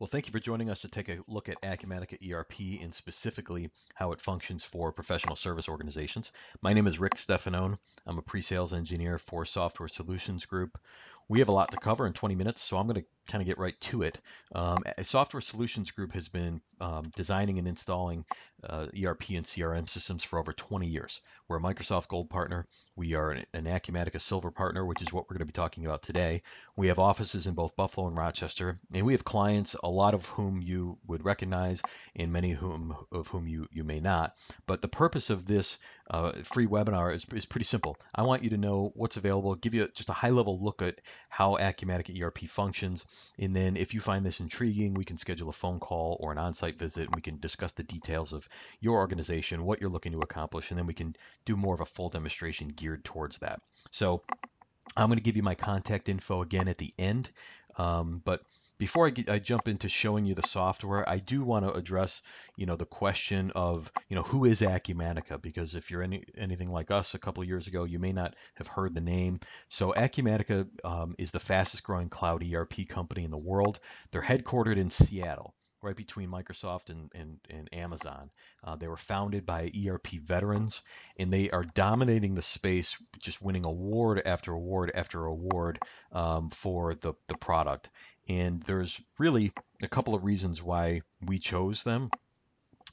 Well, thank you for joining us to take a look at Acumatica ERP and specifically how it functions for professional service organizations. My name is Rick Stefanone. I'm a pre-sales engineer for Software Solutions Group. We have a lot to cover in 20 minutes, so I'm going to kind of get right to it. Um, Software Solutions Group has been um, designing and installing uh, ERP and CRM systems for over 20 years. We're a Microsoft Gold partner. We are an, Acumatica Silver partner, which is what we're going to be talking about today. We have offices in both Buffalo and Rochester, and we have clients, a lot of whom you would recognize, and many whom, of whom you, you may not. But the purpose of this uh, free webinar is, is pretty simple. I want you to know what's available, give you just a high level look at how Acumatica ERP functions, and then if you find this intriguing, we can schedule a phone call or an on-site visit and we can discuss the details of your organization, what you're looking to accomplish, and then we can do more of a full demonstration geared towards that. So I'm going to give you my contact info again at the end, um, but before I, get, I, jump into showing you the software, I do want to address, you know, the question of, you know, who is Acumatica? Because if you're any, anything like us a couple of years ago, you may not have heard the name. So Acumatica um, is the fastest growing cloud ERP company in the world. They're headquartered in Seattle right between Microsoft and, and, and Amazon. Uh, they were founded by ERP veterans, and they are dominating the space, just winning award after award after award um, for the, the product. And there's really a couple of reasons why we chose them.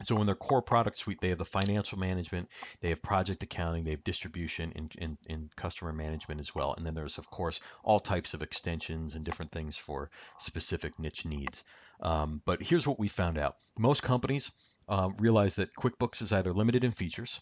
So in their core product suite, they have the financial management, they have project accounting, they have distribution and, and, and, customer management as well. And then there's, of course, all types of extensions and different things for specific niche needs. Um, but here's what we found out. Most companies uh, realize that QuickBooks is either limited in features,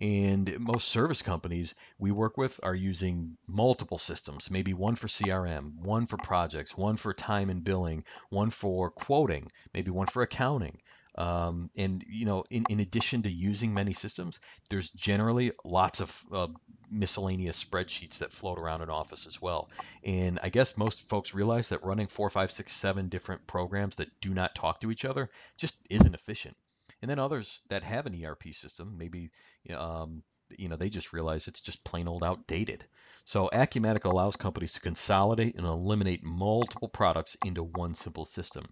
and most service companies we work with are using multiple systems, maybe one for CRM, one for projects, one for time and billing, one for quoting, maybe one for accounting. Um, and you know, in, in addition to using many systems, there's generally lots of uh, miscellaneous spreadsheets that float around an office as well. And I guess most folks realize that running four, five, six, seven different programs that do not talk to each other just isn't efficient. And then others that have an ERP system, maybe um, you know they just realize it's just plain old outdated. So Acumatica allows companies to consolidate and eliminate multiple products into one simple system.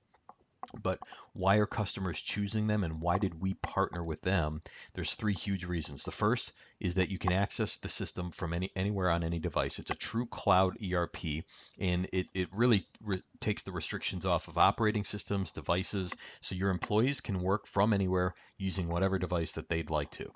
But why are customers choosing them and why did we partner with them? There's three huge reasons. The first is that you can access the system from any anywhere on any device. It's a true cloud ERP and it, it really re- takes the restrictions off of operating systems, devices, so your employees can work from anywhere using whatever device that they'd like to.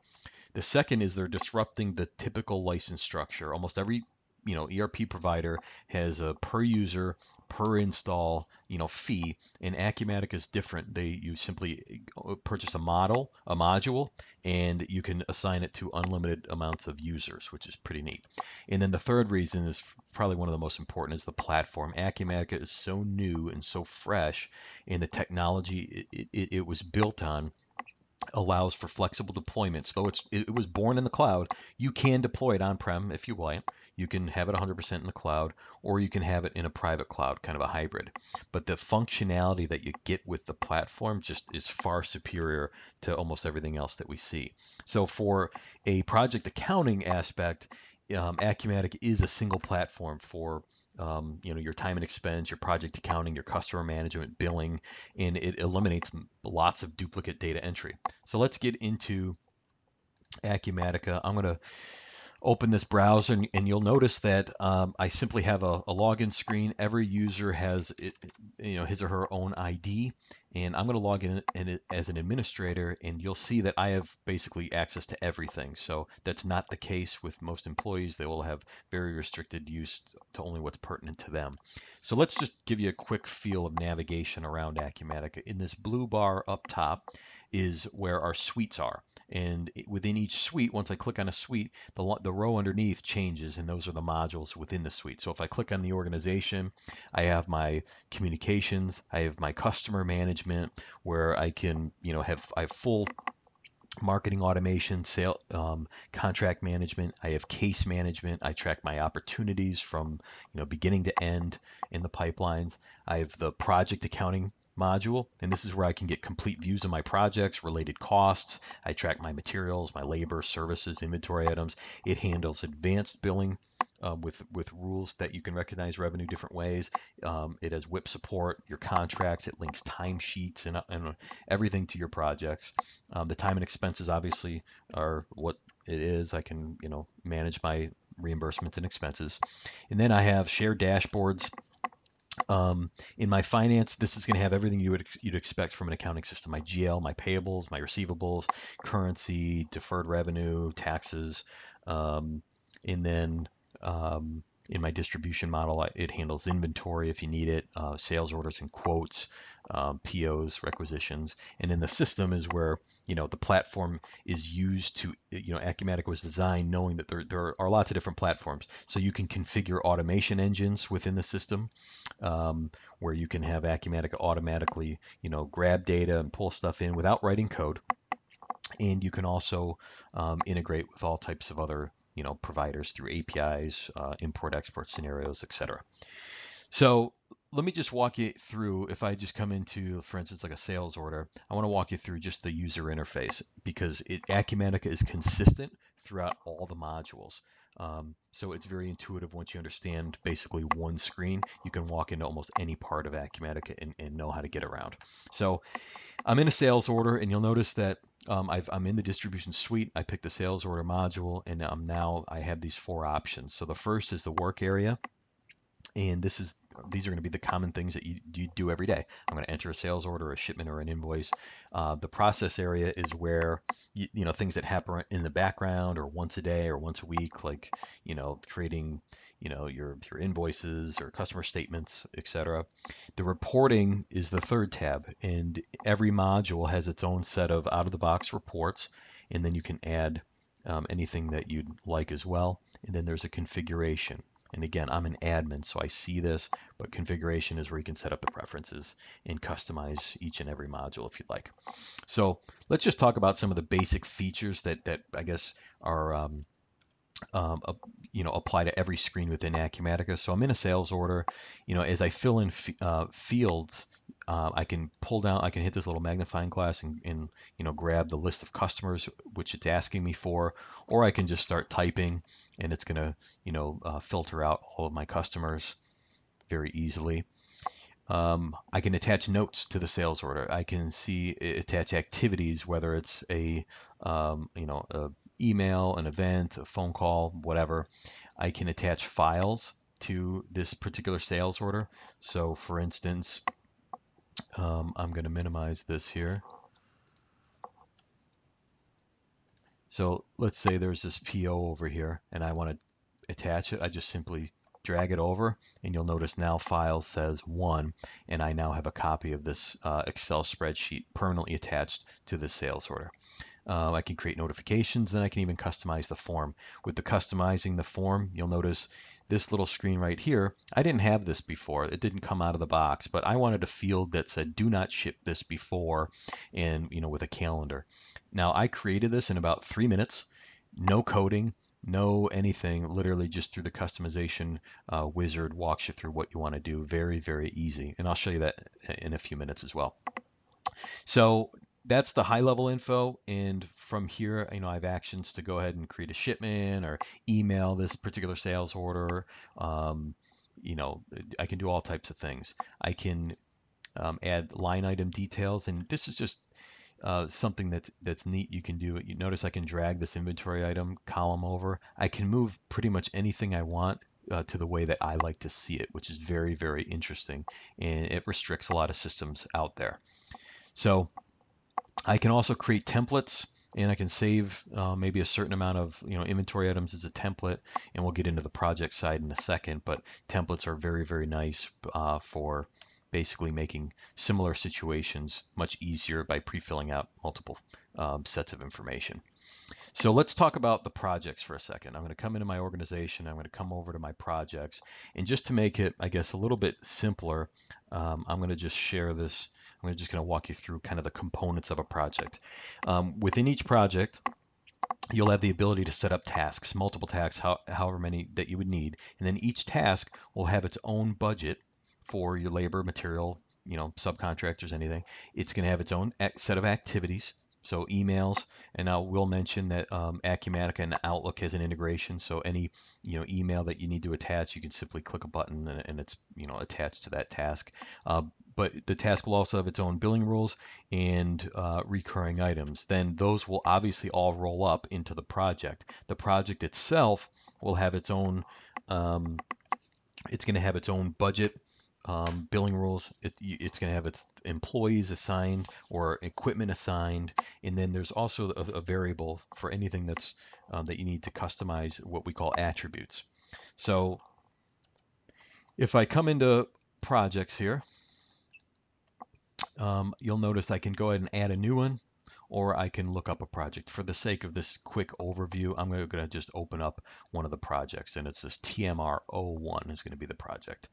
The second is they're disrupting the typical license structure. Almost every you know ERP provider has a per user per install you know fee and Acumatica is different. They you simply uh, purchase a model a module and you can assign it to unlimited amounts of users which is pretty neat. And then the third reason is probably one of the most important is the platform. Acumatica is so new and so fresh and the technology it, it, it was built on allows for flexible deployments. Though it's it was born in the cloud, you can deploy it on-prem if you want. You can have it 100% in the cloud, or you can have it in a private cloud, kind of a hybrid. But the functionality that you get with the platform just is far superior to almost everything else that we see. So for a project accounting aspect, um, Acumatica is a single platform for um, you know your time and expense, your project accounting, your customer management, billing, and it eliminates lots of duplicate data entry. So let's get into Acumatica. I'm going to open this browser and, and you'll notice that um, I simply have a, a, login screen. Every user has it, you know his or her own ID and I'm going to log in, in as an administrator and you'll see that I have basically access to everything. So that's not the case with most employees. They will have very restricted use to only what's pertinent to them. So let's just give you a quick feel of navigation around Acumatica. In this blue bar up top is where our suites are. And within each suite, once I click on a suite, the, the row underneath changes, and those are the modules within the suite. So if I click on the organization, I have my communications, I have my customer management, where I can, you know, have I have full marketing automation, sale, um, contract management. I have case management. I track my opportunities from you know beginning to end in the pipelines. I have the project accounting module, and this is where I can get complete views of my projects, related costs. I track my materials, my labor, services, inventory items. It handles advanced billing um, with with rules that you can recognize revenue different ways. Um, it has WIP support, your contracts, it links timesheets and, and everything to your projects. Um, the time and expenses obviously are what it is. I can you know manage my reimbursements and expenses, and then I have shared dashboards. Um, in my finance, this is going to have everything you would you'd expect from an accounting system: my GL, my payables, my receivables, currency, deferred revenue, taxes, um, and then um, in my distribution model, it handles inventory if you need it, uh, sales orders and quotes, um, POs, requisitions, and then the system is where you know the platform is used to you know Acumatica was designed knowing that there, there are lots of different platforms, so you can configure automation engines within the system, um, where you can have Acumatica automatically you know grab data and pull stuff in without writing code, and you can also um, integrate with all types of other you know, providers through APIs, uh, import export scenarios, etc. So let me just walk you through, if I just come into, for instance, like a sales order, I want to walk you through just the user interface because it, Acumatica is consistent throughout all the modules. Um, so it's very intuitive once you understand basically one screen. You can walk into almost any part of Acumatica and, and know how to get around. So I'm in a sales order, and you'll notice that um, i am in the distribution suite. I picked the sales order module, and um, now I have these four options. So the first is the work area, and this is these are going to be the common things that you, you do every day. I'm going to enter a sales order, a shipment, or an invoice. Uh, the process area is where you, you, know things that happen in the background, or once a day, or once a week, like you know creating you know your your invoices or customer statements, etc. The reporting is the third tab, and every module has its own set of out-of-the-box reports, and then you can add um, anything that you'd like as well. And then there's a configuration. And again, I'm an admin, so I see this, but configuration is where you can set up the preferences and customize each and every module if you'd like. So let's just talk about some of the basic features that, that I guess are um, um, you know, apply to every screen within Acumatica. So I'm in a sales order. You know, as I fill in uh, fields, uh, I can pull down, I can hit this little magnifying glass and, and, you know, grab the list of customers which it's asking me for, or I can just start typing and it's going to, you know, uh, filter out all of my customers very easily. Um, I can attach notes to the sales order. I can see attach activities, whether it's a um, you know a email, an event, a phone call, whatever. I can attach files to this particular sales order. So, for instance, um, I'm going to minimize this here. So let's say there's this PO over here and I want to attach it. I just simply drag it over and you'll notice now files says one and I now have a copy of this uh, Excel spreadsheet permanently attached to this sales order. Uh, I can create notifications and I can even customize the form. With the customizing the form, you'll notice this little screen right here, I didn't have this before. It didn't come out of the box, but I wanted a field that said do not ship this before and you know with a calendar. Now I created this in about three minutes, no coding, no anything, literally just through the customization uh, wizard walks you through what you want to do. Very, very easy. And I'll show you that in a few minutes as well. So that's the high level info. And from here, you know, I have actions to go ahead and create a shipment or email this particular sales order. Um, you know, I can do all types of things. I can um, add line item details, and this is just uh, something that's that's neat you can do. You notice I can drag this inventory item column over. I can move pretty much anything I want uh, to the way that I like to see it, which is very, very interesting. And it restricts a lot of systems out there. So I can also create templates and I can save uh, maybe a certain amount of you know inventory items as a template and we'll get into the project side in a second but templates are very very nice uh, for basically making similar situations much easier by pre-filling out multiple um, sets of information. So let's talk about the projects for a second. I'm going to come into my organization. I'm going to come over to my projects. And just to make it, I guess, a little bit simpler, um, I'm going to just share this. I'm just going to walk you through kind of the components of a project. Um, within each project, you'll have the ability to set up tasks, multiple tasks, how, however many that you would need. And then each task will have its own budget for your labor, material, you know, subcontractors, anything. It's going to have its own set of activities so emails, and I will mention that um, Acumatica and Outlook has an integration. So any you know email that you need to attach, you can simply click a button and, and it's you know attached to that task. Uh, but the task will also have its own billing rules and uh, recurring items. Then those will obviously all roll up into the project. The project itself will have its own. Um, it's going to have its own budget um, billing rules. It, it's going to have its employees assigned or equipment assigned, and then there's also a, a variable for anything that's um, that you need to customize what we call attributes. So if I come into projects here, um, you'll notice I can go ahead and add a new one or I can look up a project. For the sake of this quick overview, I'm going to just open up one of the projects, and it's this TMR01 is going to be the project.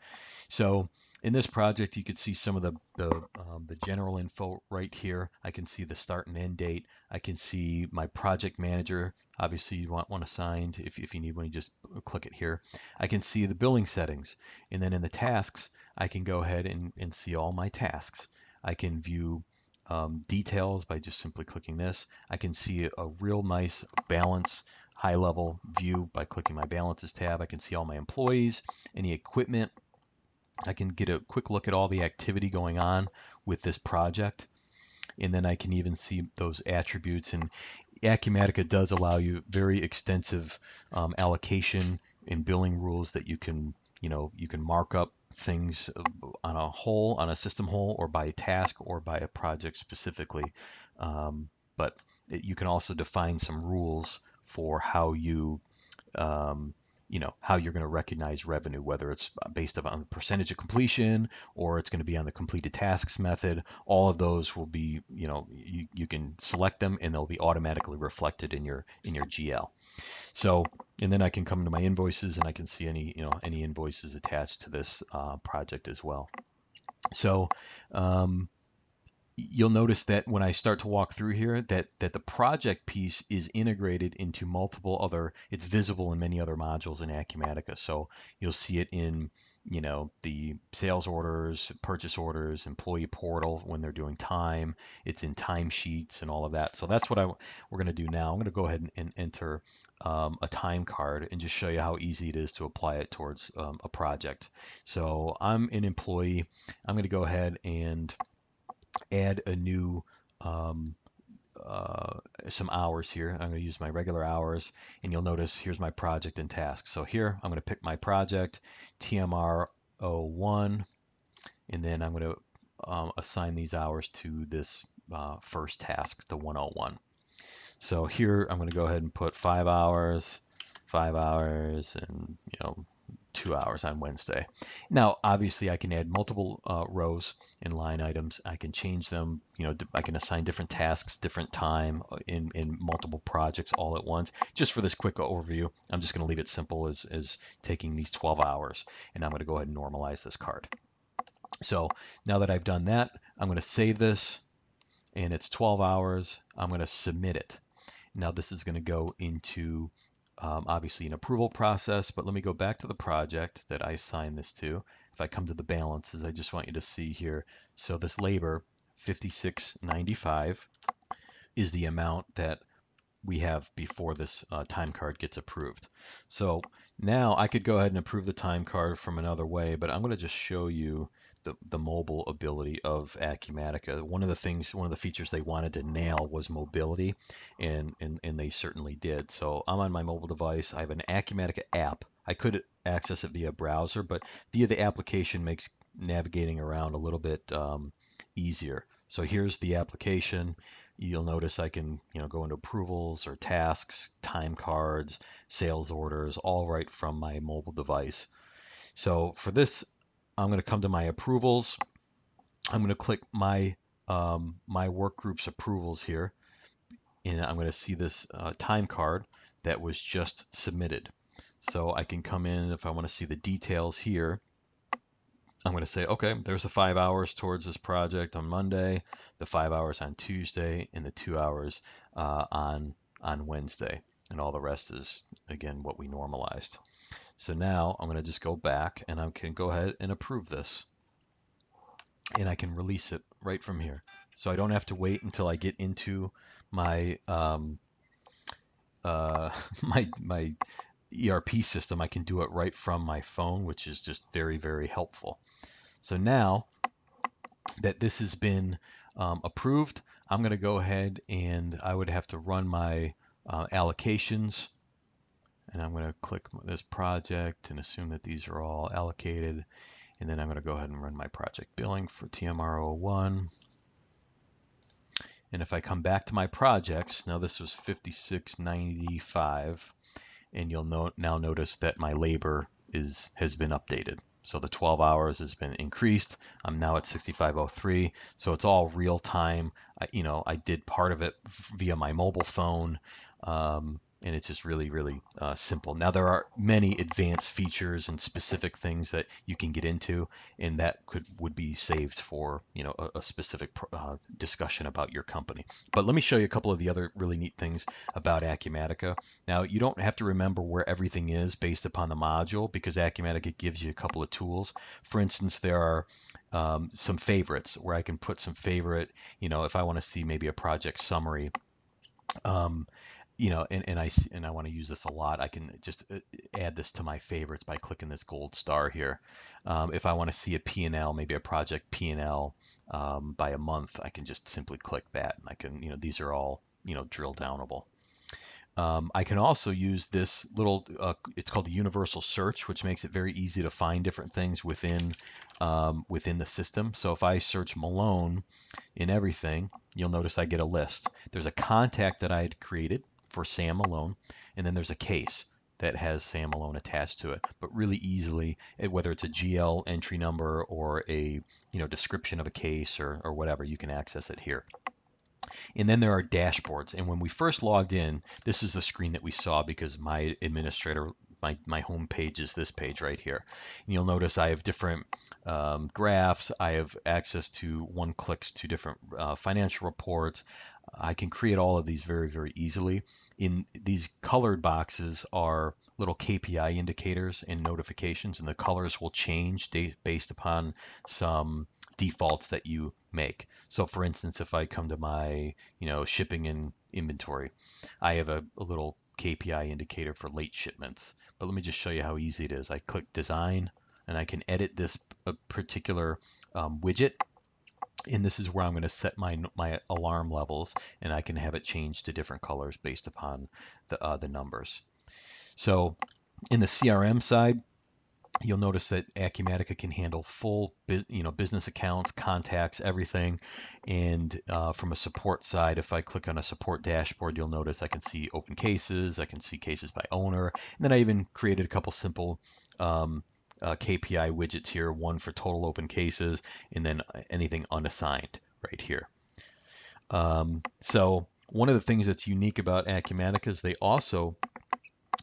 So in this project, you can see some of the the, um, the general info right here. I can see the start and end date. I can see my project manager. Obviously, you want one assigned. If, if you need one, you just click it here. I can see the billing settings. And then in the tasks, I can go ahead and, and see all my tasks. I can view um, details by just simply clicking this. I can see a real nice balance high level view by clicking my balances tab. I can see all my employees, any equipment. I can get a quick look at all the activity going on with this project. And then I can even see those attributes. And Acumatica does allow you very extensive um, allocation and billing rules that you can, you know, you can mark up things uh, on a whole, on a system whole, or by a task, or by a project specifically. Um, but it, you can also define some rules for how you, um, you know, how you're going to recognize revenue, whether it's based on the percentage of completion or it's going to be on the completed tasks method. All of those will be, you know, you, you can select them and they'll be automatically reflected in your in your GL. So, and then I can come to my invoices and I can see any, you know, any invoices attached to this uh, project as well. So, um, you'll notice that when I start to walk through here that that the project piece is integrated into multiple other it's visible in many other modules in Acumatica so you'll see it in you know the sales orders purchase orders employee portal when they're doing time it's in timesheets and all of that. So that's what I we're going to do now. I'm going to go ahead and, and enter um, a time card and just show you how easy it is to apply it towards um, a project. So I'm an employee. I'm going to go ahead and add a new um, uh, some hours here. I'm going to use my regular hours and you'll notice here's my project and task. So here I'm going to pick my project TMR01 and then I'm going to um, assign these hours to this uh, first task, the 101. So here I'm going to go ahead and put five hours, five hours, and you know two hours on Wednesday. Now, obviously, I can add multiple uh, rows and line items. I can change them. You know, I can assign different tasks, different time uh, in, in multiple projects all at once. Just for this quick overview, I'm just going to leave it simple as, as taking these 12 hours, and I'm going to go ahead and normalize this card. So now that I've done that, I'm going to save this, and it's 12 hours. I'm going to submit it. Now this is going to go into um, obviously an approval process, but let me go back to the project that I assigned this to. If I come to the balances, I just want you to see here. So this labor, 56.95, is the amount that we have before this uh, time card gets approved. So now I could go ahead and approve the time card from another way, but I'm going to just show you the, the mobile ability of Acumatica. One of the things, one of the features they wanted to nail was mobility, and, and, and they certainly did. So I'm on my mobile device. I have an Acumatica app. I could access it via browser, but via the application makes navigating around a little bit um, easier. So here's the application. You'll notice I can, you know, go into approvals or tasks, time cards, sales orders, all right from my mobile device. So for this I'm going to come to my approvals. I'm going to click my um, my work group's approvals here, and I'm going to see this uh, time card that was just submitted. So I can come in if I want to see the details here. I'm going to say, okay, there's the five hours towards this project on Monday, the five hours on Tuesday, and the two hours uh, on on Wednesday, and all the rest is again what we normalized. So now I'm going to just go back and I can go ahead and approve this. and I can release it right from here. So I don't have to wait until I get into my um, uh, my my ERP system. I can do it right from my phone, which is just very very helpful. So now that this has been um, approved, I'm going to go ahead and I would have to run my uh, allocations and I'm going to click this project and assume that these are all allocated and then I'm going to go ahead and run my project billing for TMR01 and if I come back to my projects now this was 5695 and you'll now notice that my labor is has been updated so the 12 hours has been increased. I'm now at 6503. So it's all real time. I, you know, I did part of it via my mobile phone. Um, and it's just really, really uh, simple. Now there are many advanced features and specific things that you can get into, and that could would be saved for you know a, a specific uh, discussion about your company. But let me show you a couple of the other really neat things about Acumatica. Now you don't have to remember where everything is based upon the module because Acumatica gives you a couple of tools. For instance, there are um, some favorites where I can put some favorite, you know, if I want to see maybe a project summary. Um, you know, and, and I and I want to use this a lot. I can just uh, add this to my favorites by clicking this gold star here. Um, if I want to see a P&L, maybe a project P&L um, by a month, I can just simply click that, and I can, you know, these are all, you know, drill downable. Um, I can also use this little, uh, it's called a universal search, which makes it very easy to find different things within um, within the system. So if I search Malone in everything, you'll notice I get a list. There's a contact that I had created for Sam Malone, and then there's a case that has Sam Malone attached to it. But really easily, eh, whether it's a GL entry number or a you know description of a case or, or whatever, you can access it here. And then there are dashboards. And when we first logged in, this is the screen that we saw because my administrator, my, my home page is this page right here. And you'll notice I have different um, graphs. I have access to one clicks to different uh, financial reports. I can create all of these very, very easily. In these colored boxes are little KPI indicators and notifications, and the colors will change based upon some defaults that you make. So for instance, if I come to my, you know, shipping and inventory, I have a, a little KPI indicator for late shipments. But let me just show you how easy it is. I click design and I can edit this particular um, widget and this is where I'm going to set my my alarm levels and I can have it change to different colors based upon the uh, the numbers. So in the CRM side, you'll notice that Acumatica can handle full you know business accounts, contacts, everything. And uh, from a support side, if I click on a support dashboard, you'll notice I can see open cases, I can see cases by owner, and then I even created a couple simple um, uh, KPI widgets here, one for total open cases, and then anything unassigned right here. Um, so one of the things that's unique about Acumatica is they also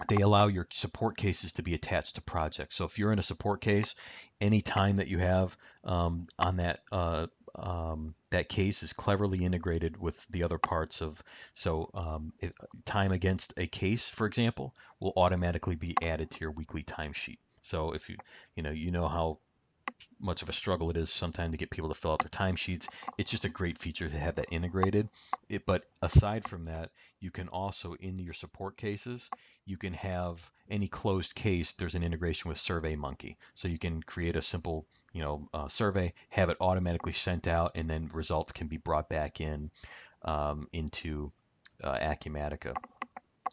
they allow your support cases to be attached to projects. So if you're in a support case, any time that you have um, on that uh, um, that case is cleverly integrated with the other parts of so um, time against a case, for example, will automatically be added to your weekly timesheet. So if you you know you know how much of a struggle it is sometimes to get people to fill out their timesheets. It's just a great feature to have that integrated. It, but aside from that, you can also in your support cases, you can have any closed case. There's an integration with SurveyMonkey, so you can create a simple, you know, uh, survey, have it automatically sent out, and then results can be brought back in um, into uh, Acumatica.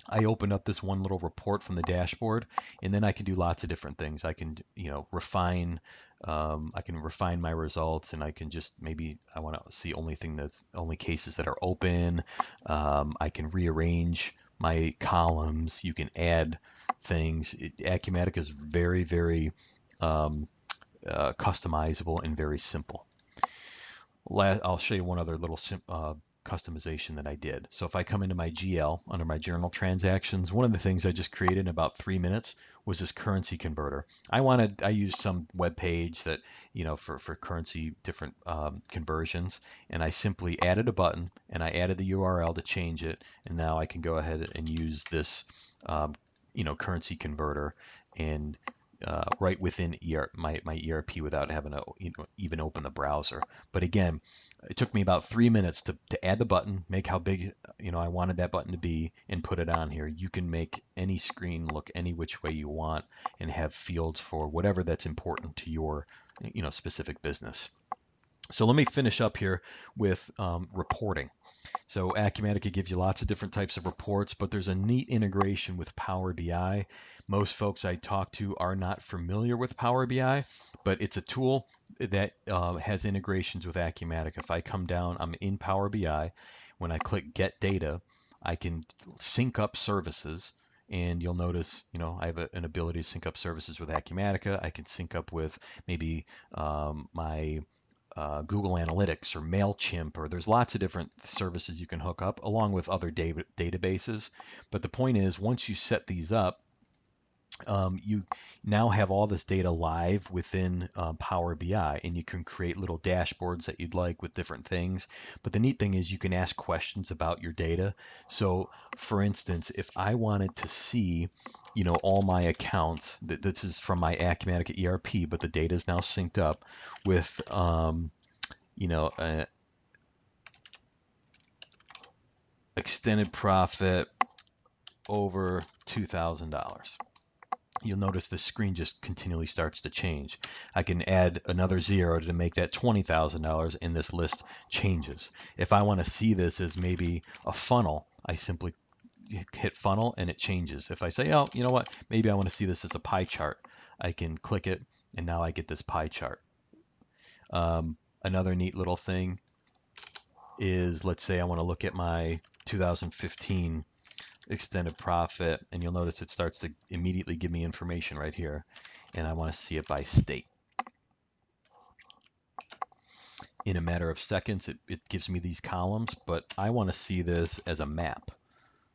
I open up this one little report from the dashboard, and then I can do lots of different things. I can, you know, refine. Um, I can refine my results, and I can just maybe I want to see only thing that's only cases that are open. Um, I can rearrange my columns. You can add things. It, Acumatica is very, very um, uh, customizable and very simple. I'll show you one other little uh, customization that I did. So if I come into my GL under my journal transactions, one of the things I just created in about three minutes was this currency converter. I wanted, I used some web page that, you know, for, for currency different um, conversions, and I simply added a button and I added the URL to change it, and now I can go ahead and use this, um, you know, currency converter and uh, right within ER, my, my ERP without having to you know, even open the browser. But again, it took me about three minutes to, to add the button, make how big you know I wanted that button to be, and put it on here. You can make any screen look any which way you want and have fields for whatever that's important to your you know specific business. So let me finish up here with um, reporting. So Acumatica gives you lots of different types of reports, but there's a neat integration with Power BI. Most folks I talk to are not familiar with Power BI, but it's a tool that uh, has integrations with Acumatica. If I come down, I'm in Power BI. When I click Get Data, I can sync up services and you'll notice, you know, I have a, an ability to sync up services with Acumatica. I can sync up with maybe um, my uh, Google Analytics or MailChimp, or there's lots of different services you can hook up along with other data databases. But the point is, once you set these up, um, you now have all this data live within uh, Power BI and you can create little dashboards that you'd like with different things. But the neat thing is you can ask questions about your data. So for instance, if I wanted to see, you know, all my accounts, th this is from my Acumatica ERP, but the data is now synced up with, um, you know, uh, extended profit over $2,000 you'll notice the screen just continually starts to change. I can add another zero to make that $20,000 and this list changes. If I want to see this as maybe a funnel, I simply hit funnel and it changes. If I say, oh, you know what, maybe I want to see this as a pie chart, I can click it and now I get this pie chart. Um, another neat little thing is, let's say I want to look at my 2015 extended profit and you'll notice it starts to immediately give me information right here and I want to see it by state. In a matter of seconds it, it gives me these columns but I want to see this as a map.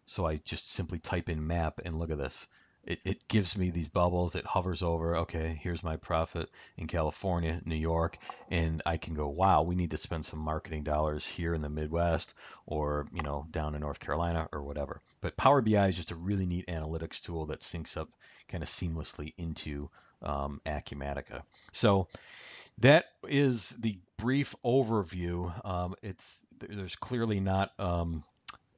So I just simply type in map and look at this it, it gives me these bubbles. It hovers over, okay, here's my profit in California, New York, and I can go, wow, we need to spend some marketing dollars here in the Midwest or, you know, down in North Carolina or whatever. But Power BI is just a really neat analytics tool that syncs up kind of seamlessly into um, Acumatica. So that is the brief overview. Um, it's there's clearly not um,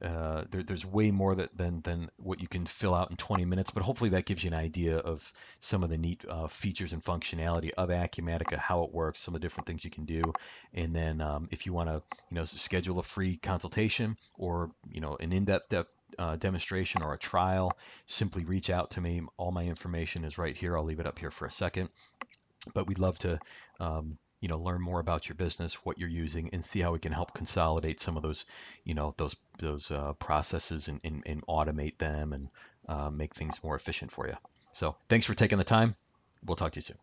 uh, there, there's way more that, than than what you can fill out in 20 minutes, but hopefully that gives you an idea of some of the neat uh, features and functionality of Acumatica, how it works, some of the different things you can do, and then um, if you want to, you know, schedule a free consultation or you know an in-depth uh, demonstration or a trial, simply reach out to me. All my information is right here. I'll leave it up here for a second, but we'd love to. Um, you know learn more about your business what you're using and see how we can help consolidate some of those you know those those uh, processes and, and, and, automate them and uh, make things more efficient for you. So thanks for taking the time. We'll talk to you soon